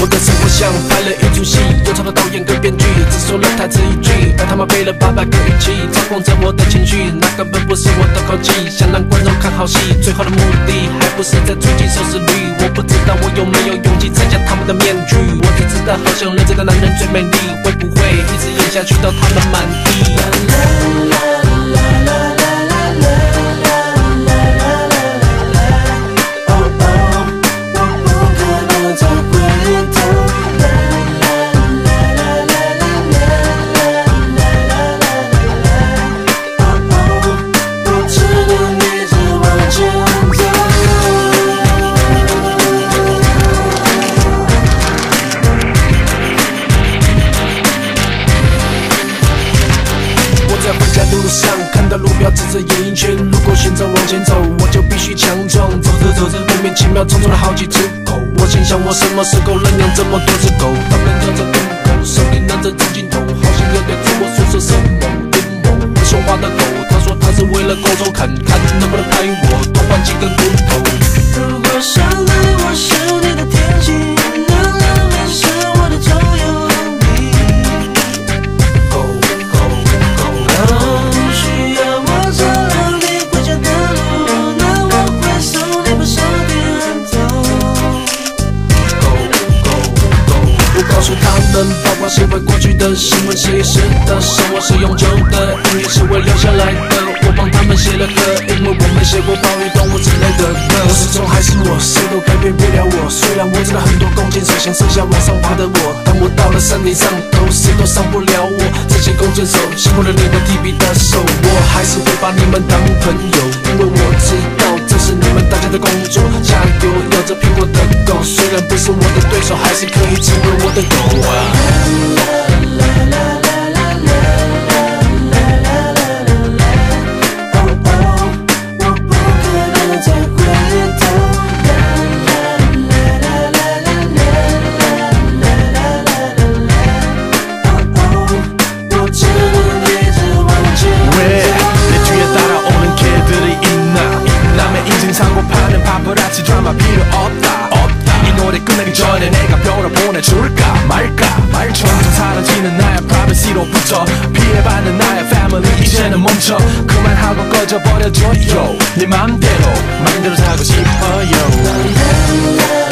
我的生活像拍了一出戏，有超的导演跟编剧，只说了台词一句，而他们背了八百个语气，操控着我的情绪，那根本不是我的口气，想让观众好戏，最后的目的还不是在促进收视率。我不知道我有没有勇气拆下他们的面具，我只知道好像认真的男人最美丽，会不会一直演下去到他们满意？只路标指着演艺圈，如果选择往前走，我就必须强壮。走着走着，莫名其妙冲出了好几只狗。我心想，我什么时候能养这么多只狗？他们叼着狗口，手里拿着长镜头，好像要对着我说说什么阴谋。不说话的狗，他说他是为了狗手看看能不能带我多换几根骨头。诉他们，八卦是会过去的，新闻是一时的，生活是永久的，音乐是会留下来的。我帮他们写了歌，因为我没写过暴雨动物之类的歌。我始终还是我，谁都改变不了我。虽然我知道很多弓箭手想剩下往上爬的我，但我到了山顶上头，谁都伤不了我。这些弓箭手辛苦了你们提笔的手，我还是会把你们当朋友，因为我知道这是你们大家的工作。加油，咬着苹果的，但不是我的对手，还是可以成为我的狗啊。 끝나기 전에 내가 벼를 보내줄까 말까? 말처럼 사라지는 나의 privacy로부터 피해받는 나의 family 이제는 멈춰 그만하고 꺼져버려줘요. 네 맘대로 맘대로 살고 싶어요